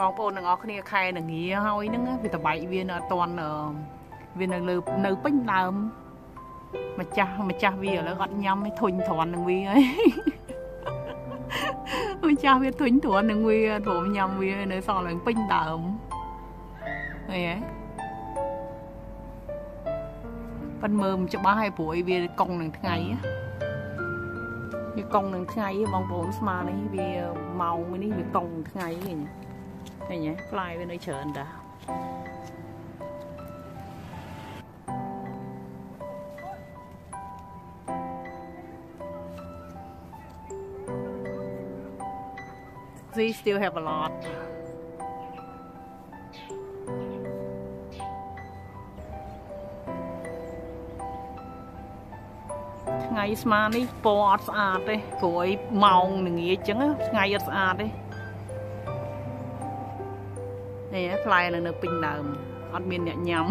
បងប្អូនទាំងអស់គ្នាខែនឹងងាហើយហ្នឹងវាតបែកវានៅអត់តន់វានៅលើនៅពេញដើមម្ចាស់ម្ចាស់វាឥឡូវអត់ញ៉ាំទេធុញទ្រាន់នឹងវាហើយម្ចាស់វាធុញទ្រាន់នឹងវាព្រមញ៉ាំវានៅសល់ឡើងពេញដើមអីហ៎ប៉ិនមើលមិនច្បាស់ហើយព្រោះវាកង់នឹងថ្ងៃវាកង់នឹងថ្ងៃបងប្អូនស្មាននេះវាម៉ោងនេះវាកង់នឹងថ្ងៃឃើញឃើ ញហ៎ផ្លាយវានៅច្រើនតា They still have a lot. ថ្ងៃស្មាននេះពណ៌អត់ស្អាតទេព្រោះអីម៉ោងល្ងាចអញ្ចឹងថ្ងៃអត់ស្អាតទេ នេះផ្លែនៅពេញដើមអត់មានអ្នកញ៉ាំ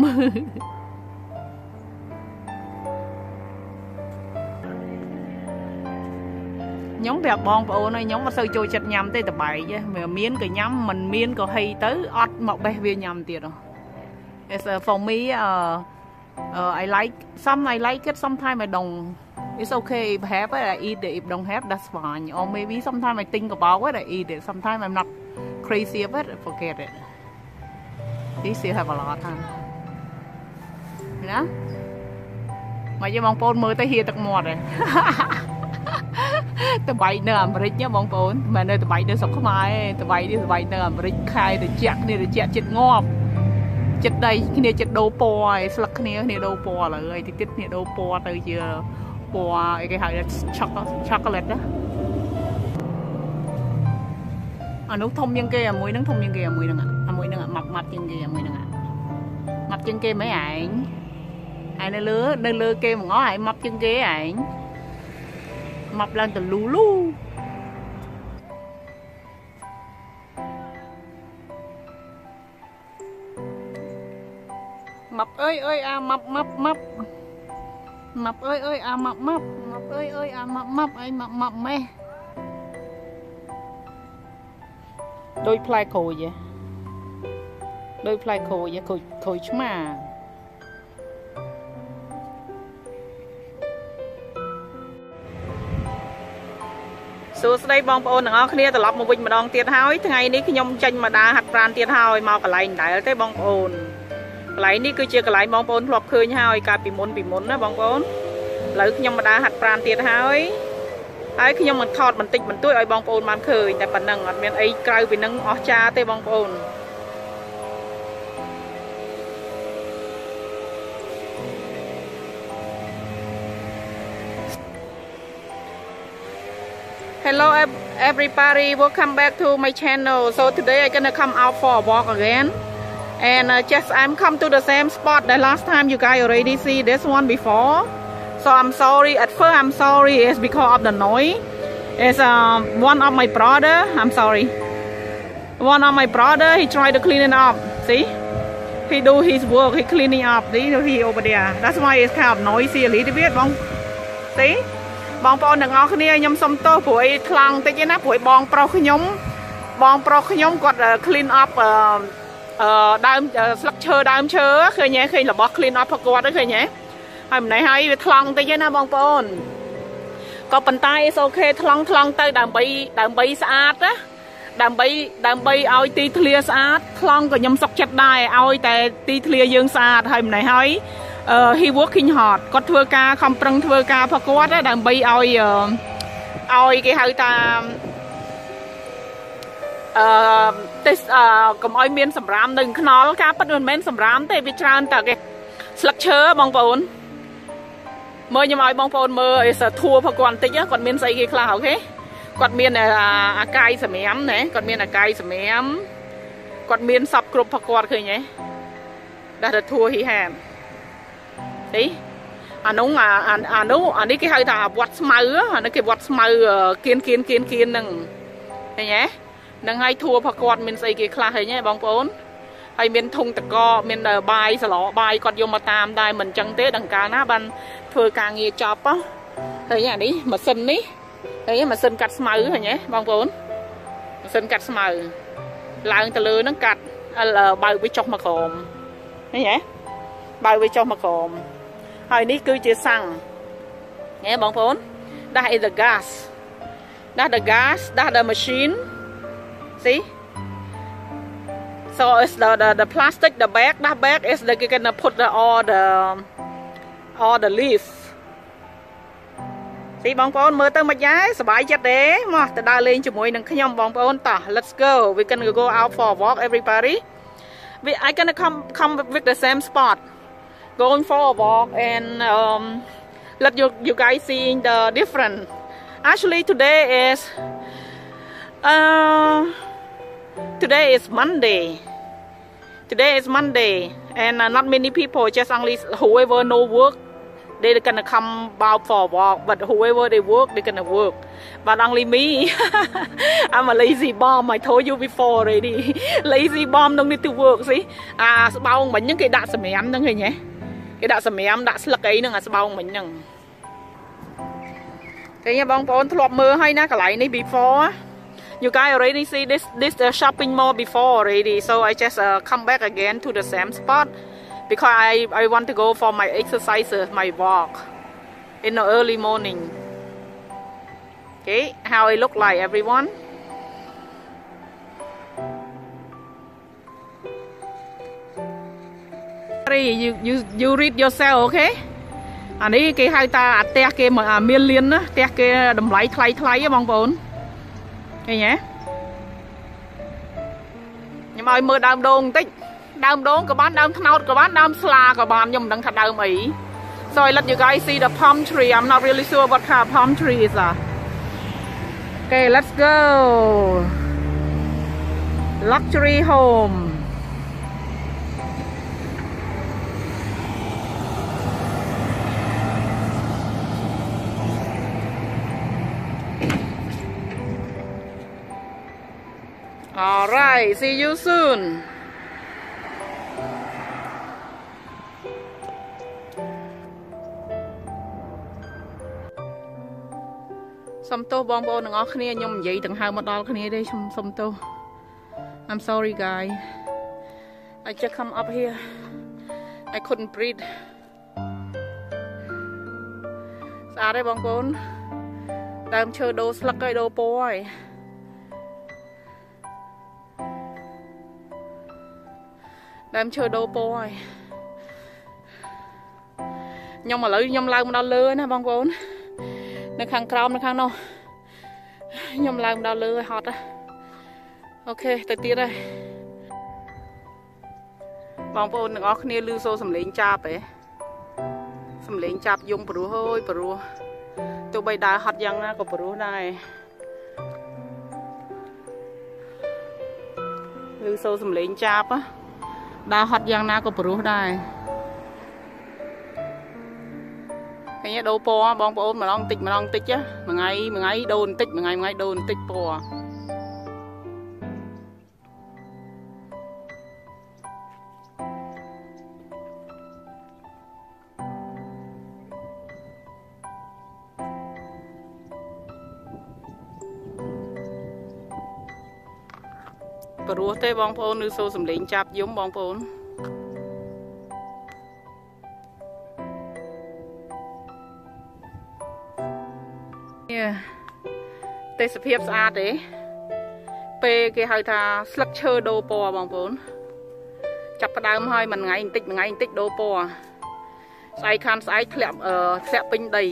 ខ្ញុំប្រាប់បងប្អូនឲ្យខ្ញុំមិនសូវចូលចិត្តញ៉ាំទេតបែកវាមានក៏ញ៉ាំមិនមានក៏ហីទៅអត់មកបេះវាញ៉ាំទៀត It's uh, for me uh, uh I like some I like it sometimes I don't it's okay if have it I eat it if don't have that's fine or maybe sometimes I think about it I eat it sometimes I'm not crazy of it forget it They still have a lot ណាមកយកបងប្អូនមើលទៅហៀទឹកមាត់ហើយតបៃនៅអាមេរិកណាបងប្អូនមិននៅតបៃនៅស្រុកខ្មែរទេតបៃនេះតបៃនៅអាមេរិកខែត្រជាក់គ្នាត្រជាក់ចិត្តងាប់ចិត្តដីគ្នាចិត្តដូរពណ៌ហើយស្លឹកគ្នាគ្នាដូរពណ៌ឥឡូវហើយតិចទៀតគ្នាដូរពណ៌ទៅជាពណ៌អីគេហៅឆុកឆូកូឡេតណាអានោះធំជាងគេអាមួយហ្នឹងធំជាងគេអាមួយហ្នឹងអា មួយហ្នឹងម៉ាប់ម៉ាប់ជាងគេអាមួយហ្នឹងម៉ាប់ជាងគេមិនឯងហើយនៅលើនៅលើគេមកងហើយម៉ាប់ជាងគេឯងម៉ាប់ឡើងទៅលូលូម៉ាប់អើយអើយអាម៉ាប់ម៉ាប់ម៉ាប់ម៉ាប់អើយអើយអាម៉ាប់ម៉ាប់ម៉ាប់អើយអើយអាម៉ាប់ម៉ាប់អីម៉ាប់ម៉ាប់ម៉េះដូចផ្លែក្រូច ដូចផ្លែក្រូចក្រូចក្រូចឆ្មាសួស្តីបងប្អូនទាំងអស់គ្នាត្រឡប់មកវិញម្ដងទៀតហើយថ្ងៃនេះខ្ញុំចេញមកដើរហាត់ប្រាណទៀតហើយមកកន្លែងដែលទេបងប្អូនកន្លែងនេះគឺជាកន្លែងបងប្អូនធ្លាប់ឃើញហើយកាលពីមុនពីមុនណាបងប្អូនឥឡូវខ្ញុំមកដើរហាត់ប្រាណទៀតហើយហើយខ្ញុំមិនថតបន្តិចបន្តួចឲ្យបងប្អូនបានឃើញតែប៉ុណ្ណឹងអត់មានអីក្រៅពីនឹងអស្ចារទេបងប្អូន hello everybody. Welcome back to my channel. So today i'm gonna come out for a walk again. And uh, just i'm come to the same spot the last time you guys already see this one before. So i'm sorry. At first i'm sorry. It's because of the noise. It's um, one of my brother. I'm sorry. One of my brother he tried to clean it up. See? He do his work. He cleaning up. See he over there. That's why it's kind of noisy a little bit see បងប្អូនទាំងអស់គ្នាខ្ញុំសុំទោសព្រោះអីថ្លង់តិចណាព្រោះបងប្រុសខ្ញុំបងប្រុសខ្ញុំគាត់ clean up អឺដើមស្លឹកឈើដើមឈើឃើញទេឃើញរបស់ clean up ផគាត់ឃើញទេហើយម្នេះហើយវាថ្លង់តិចណាបងប្អូនក៏ប៉ុន្តែ is okay ថ្លង់ថ្លង់ទៅដើម្បីដើម្បីស្អាតណាដើម្បីដើម្បីឲ្យទីធ្លាស្អាតថ្លង់ក៏ខ្ញុំសុខចិត្តដែរឲ្យតែទីធ្លាយើងស្អាតហើយម្នេះហើយ he working hard គាត់ធ្វើការខំប្រឹងធ្វើការផគាត់ដើម្បីឲ្យឲ្យគេហៅថាអឺទេសកុំឲ្យមានសម្រាមនៅខ្នល់ការប៉ិតមិនមែនសម្រាមទេវាច្រើនតែគេស្លឹកឈើបងប្អូនមើលខ្ញុំឲ្យបងប្អូនមើលអីសធัวផគាត់បន្តិចគាត់មានស្អីគេខ្លះអូខេគាត់មានអាកាយសម្រាមណាគាត់មានអាកាយសម្រាមគាត់មានសពគ្រប់ផគាត់ឃើញទេដែលទៅធัว ហ៊ីហាមទីអានោះអាអានោះអានេះគេហៅថាវត្តស្មៅអានេះគេវត្តស្មៅគៀនគៀនគៀនគៀនហ្នឹងឃើញទេនឹងឲ្យធัวផគាត់មានស្អីគេខ្លះឃើញទេបងប្អូនហើយមានធុងតកមានបាយសឡបាយគាត់យកមកតាមដែរមិនចឹងទេដង្កាលណាបានធ្វើការងារចប់ឃើញអានេះម៉ាស៊ីននេះឃើញម៉ាស៊ីនកាត់ស្មៅឃើញទេបងប្អូនម៉ាស៊ីនកាត់ស្មៅឡើងទៅលើហ្នឹងកាត់បើវាចុះមកក្រោមនេះហ៎បើវាចុះមកក្រោម ហើយនេះគឺជាសាំងញ៉ែបងប្អូន that is the gas that the gas that the machine see so it's the the, the plastic the bag that bag is the gonna put the all the all the leaf ស៊ីបងប្អូនមើលទៅមិនដែរសប្បាយចិត្តទេមកទៅដើរលេងជាមួយនឹងខ្ញុំបងប្អូនតោះ let's go we can go out for a walk everybody we I gonna come come with the same spot going for a walk and um, let you, you guys see the difference. Actually today is uh, today is Monday. Today is Monday and uh, not many people just only whoever no work they gonna come out for a walk but whoever they work they gonna work but only me I'm a lazy bum. I told you before already lazy bum, don't need to work see Ah, bao bánh những cái đạn sầm ăn đó người nhé គេដាក់សម្រាមដាក់ស្លឹកអីហ្នឹងអាស្បោងមិញហ្នឹងឃើញបងប្អូនធ្លាប់មើលហើយណាកន្លែងនេះ before you guys already see this this uh, shopping mall before already so I just uh, come back again to the same spot because I, I want to go for my exercises, my walk in the early morning. Okay, how I look like everyone. You, you, you read yourself, okay? អានេះគេហៅថាអាផ្ទះគេមកអាមានលៀនណាផ្ទះគេតម្លៃថ្លៃថ្លៃបងប្អូនឃើញទេខ្ញុំឲ្យមើលដើមដូងបន្តិចដើមដូងក៏បានដើមត្នោតក៏បានដើមស្លាក៏បានខ្ញុំមិនដឹងថាដើមអី So I let you guys see the palm tree. I'm not really sure what kind of palm tree is that. Okay, let's go. Luxury home. All right, see you soon. សុំទោសបងប្អូនទាំងអស់គ្នាខ្ញុំនិយាយទាំងហៅមកដល់គ្នាទេខ្ញុំសុំទោស I'm sorry guys I just come up here I couldn't breathe ស្អាតទេបងប្អូនដើមឈើដូរស្លឹកហើយដូរពណ៌ហើយ ដើមឈើដូរពណ៌ហើយខ្ញុំឥឡូវខ្ញុំឡើងមកដល់លើណាបងប្អូននៅខាងក្រោមនៅខាងនោះខ្ញុំឡើងដល់លើឲ្យហត់អូខេទៅទៀតហើយបងប្អូនទាំងអស់គ្នាឮសូរសំឡេងចាប់ហ៎សំឡេងចាប់យំព្រោះអើយព្រោះទោះបីដើរហត់យ៉ាងណាក៏ព្រោះដែរឮសូរសំឡេងចាប់ ដើរហត់យ៉ាងណាក៏ព្រោះដែរឃើញដូរពណ៌បងប្អូនម្ដងតិចម្ដងតិចមួយថ្ងៃមួយថ្ងៃដូរបន្តិចមួយថ្ងៃមួយថ្ងៃដូរបន្តិចពណ៌ ព្រោះទេបងប្អូនឬសូសំលេងចាប់យំបងប្អូនទេសភាពស្អាតទេពេលគេហៅថាស្លឹកឈើដូរពណ៌បងប្អូនចាប់ផ្ដើមហើយមួយថ្ងៃបន្តិចមួយថ្ងៃបន្តិចដូរពណ៌ស្អែកខានស្អែកធ្លាក់អឺធ្លាក់ពេញដី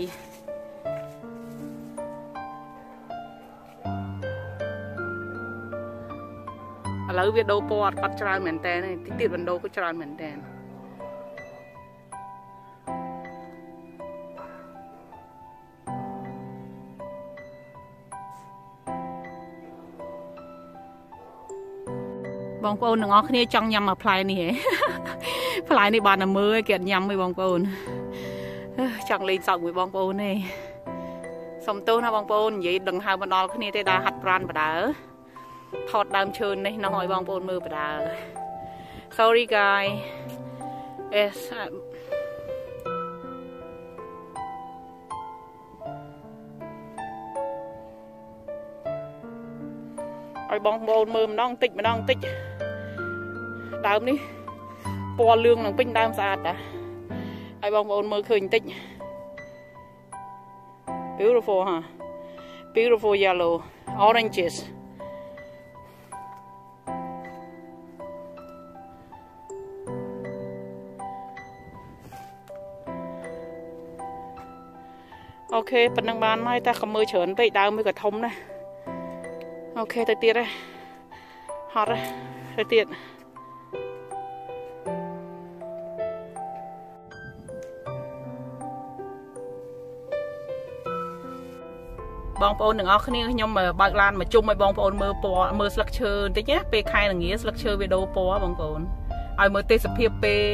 ឥឡូវវាដូរពណ៌អត់ច្រើនមែនតើតិចទៀតបណ្ដោក៏ច្រើនមែនតើបងប្អូនទាំងអស់គ្នាចង់ញ៉ាំមួយផ្លែនេះហ៎ផ្លែនេះបានតែមើលគេអត់ញ៉ាំទេបងប្អូនចង់លេងសើចមួយបងប្អូនទេសុំទោសណាបងប្អូននិយាយដឹងហៅមកដល់គ្នាទេដើរហាត់ប្រានបដើ ថតដើមឈើនេះនោះឲ្យបងប្អូនមើលបដើ Sorry guys yes បឲ្យបងប្អូនមើលម្ដងតិចម្ដងតិចដើមនេះពណ៌លឿងនឹងពេញដើមស្អាតតាឲ្យបងប្អូនមើលឃើញបន្តិច beautiful ហ่ะ beautiful yellow oranges អូខេប៉ុណ្ណឹងបានហើយតែកុំមើលច្រើនពេកដើមវាក៏ធំដែរអូខេទៅទៀតហើយហត់ហើយទៅទៀតបងប្អូនទាំងអស់គ្នាខ្ញុំបើកឡានមកជុំឲ្យបងប្អូនមើលពណ៌មើលស្លឹកឈើបន្តិចណាពេលខែល្ងាស្លឹកឈើវាដូរពណ៌បងប្អូនឲ្យមើលទេសភាពពេល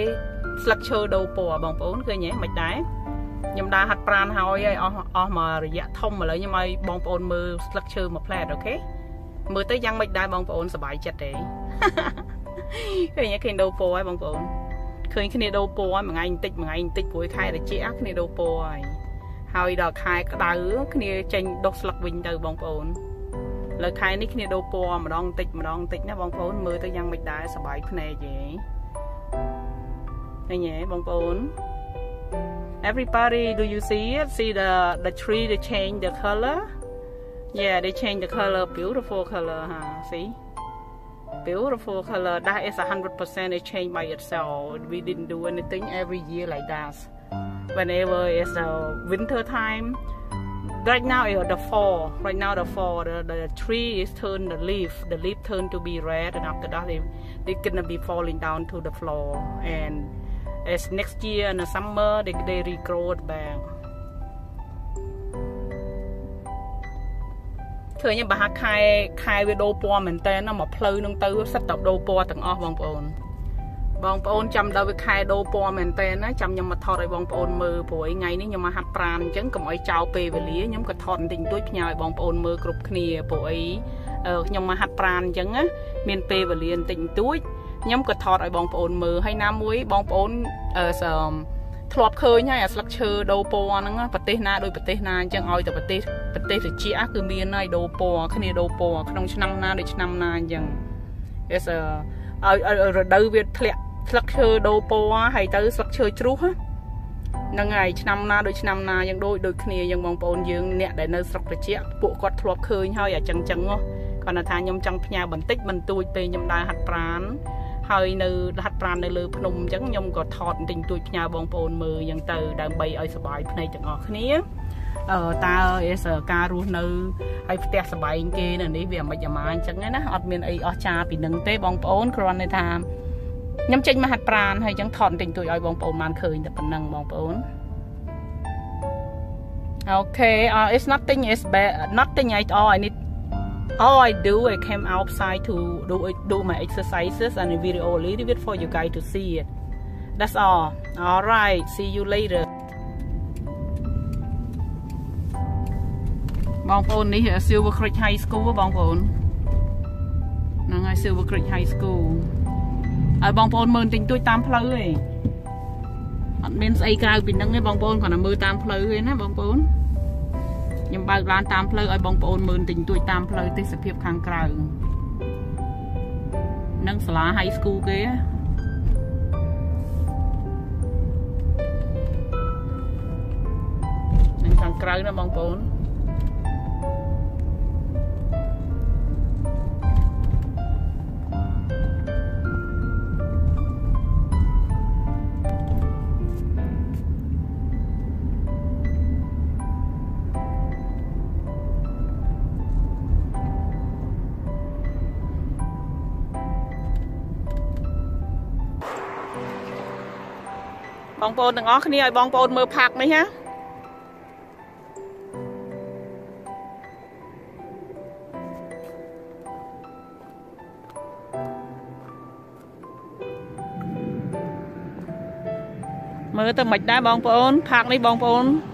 ស្លឹកឈើដូរពណ៌បងប្អូនឃើញទេមិនដែរ ខ្ញុំដើរហាត់ប្រានហើយហើយអស់អស់មករយៈធំឥឡូវខ្ញុំឲ្យបងប្អូនមើលស្លឹកឈើមួយផ្លែតអូខេមើលទៅយ៉ាងម៉េចដែរបងប្អូនសប្បាយចិត្តទេឃើញឃើញដូរពណ៌ហើយបងប្អូនឃើញគ្នាដូរពណ៌មួយថ្ងៃបន្តិចមួយថ្ងៃបន្តិចព្រួយខែត្រជាក់គ្នាដូរពណ៌ហើយហើយដល់ខែក្តៅគ្នាចេញដុះស្លឹកវិញទៅបងប្អូនលើខែនេះគ្នាដូរពណ៌ម្ដងបន្តិចម្ដងបន្តិចណាបងប្អូនមើលទៅយ៉ាងម៉េចដែរសប្បាយភ្នែកទេឃើញទេបងប្អូន everybody do you see it? See the the tree they change the color? Yeah they change the color. Beautiful color huh? See? Beautiful color. That is 100% it changed by itself. We didn't do anything every year like that. Whenever it's the winter time right now it's the fall right now the fall the, the tree is turned the leaf the leaf turn to be red and after that they they gonna be falling down to the floor. And as next year in the summer they they regrow it back ឃើញបើហាក់ខែខែវាដូរពណ៌មែនតើមកផ្លូវនឹងទៅសិតតែដូរពណ៌ទាំងអស់បងប្អូនបងប្អូនចាំដល់វាខែដូរពណ៌មែនតើណាចាំខ្ញុំមកថតឲ្យបងប្អូនមើលព្រោះថ្ងៃនេះខ្ញុំមកហាត់ប្រាណអញ្ចឹងកុំឲ្យចោលពេលវេលាខ្ញុំក៏ថតបន្តិចបន្តួចផ្ញើឲ្យបងប្អូនមើលគ្រប់គ្នាព្រោះអីខ្ញុំមកហាត់ប្រាណអញ្ចឹងណាមានពេលវេលាបន្តិចបន្តួច ខ្ញុំក៏ថតឲ្យបងប្អូនមើលហើយណាមួយបងប្អូនអឺធ្លាប់ឃើញហើយអាស្លឹកឈើដូរពណ៌ហ្នឹងប្រទេសណាដោយប្រទេសណាអញ្ចឹងឲ្យតែប្រទេសប្រទេសត្រជាក់គឺមានហើយដូរពណ៌គ្នាដូរពណ៌ក្នុងឆ្នាំណាដូចឆ្នាំណាអញ្ចឹង is ឲ្យរដូវវាធ្លាក់ស្លឹកឈើដូរពណ៌ហើយទៅស្លឹកឈើជ្រុះហ្នឹងហើយឆ្នាំណាដូចឆ្នាំណាយ៉ាងដូចដូចគ្នាយ៉ាងបងប្អូនយើងអ្នកដែលនៅស្រុកត្រជាក់ពួកគាត់ធ្លាប់ឃើញហើយអាចឹងចឹងគាត់ថាខ្ញុំចង់ផ្ញើបន្តិចបន្តួចពេលខ្ញុំដើរហាត់ប្រាណ ហើយនៅហាត់ប្រាណនៅលើភ្នំអញ្ចឹងខ្ញុំក៏ថតបន្តិចតួចផ្ញើបងប្អូនមើលអញ្ចឹងទៅដើម្បីឲ្យសុបាយភ្នែកទាំងអស់គ្នាអឺតើអេសការរស់នៅហើយផ្ទះសបែងគេនៅនេះវាមិនអាម៉ាអញ្ចឹងណាអត់មានអីអស្ចារពីនឹងទេបងប្អូនគ្រាន់តែថាខ្ញុំចេញមកហាត់ប្រាណហើយអញ្ចឹងថតបន្តិចតួចឲ្យបងប្អូនបានឃើញតែប៉ុណ្ណឹងបងប្អូន Okay, uh, it's nothing is bad. Nothing at all. I need all I do I came outside to do do my exercises and a video a little bit for you guys to see it that's all all right see you later បងប្អូននេះ Silver Creek High School បងប្អូនហ្នឹងហើយ Silver Creek High School ហើយបងប្អូនមើលទិញទួចតាមផ្លូវឯងអត់មានស្អីក្រៅពីហ្នឹងទេបងប្អូនគ្រាន់តែមើលតាមផ្លូវទេណាបងប្អូន ខ្ញុំបើកឡានតាមផ្លូវឲ្យបងប្អូនមើលទិញទួចតាមផ្លូវទេសភាពខាងក្រៅនឹងសាលា high school គេនឹងខាងក្រៅណាបងប្អូន បងប្អូនទាំងអស់គ្នាឲ្យបងប្អូនមើលផាក់នេះណាមើលទៅមិនដែរបងប្អូនផាក់នេះបងប្អូនុំ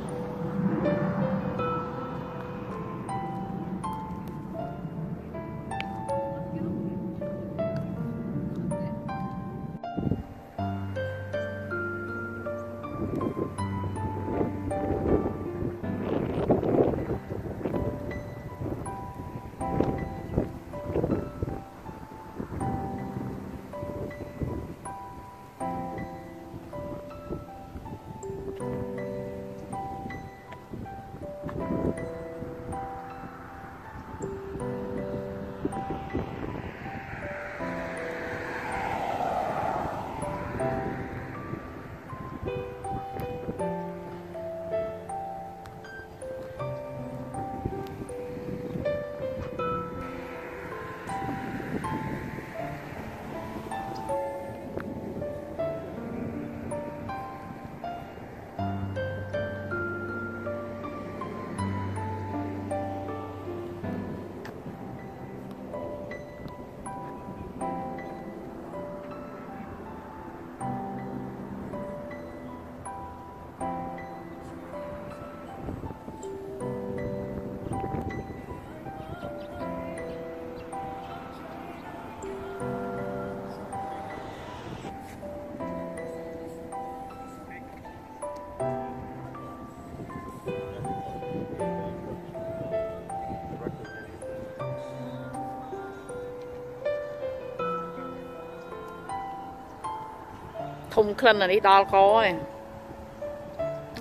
ក្លិនអានេះដល់កហើយ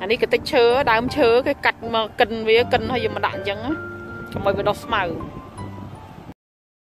អានេះក៏តិចឈើដើមឈើគេកាត់មកកិនវាកិនហើយយកមកដាក់អញ្ចឹងកុំឲ្យវាដុះស្មៅ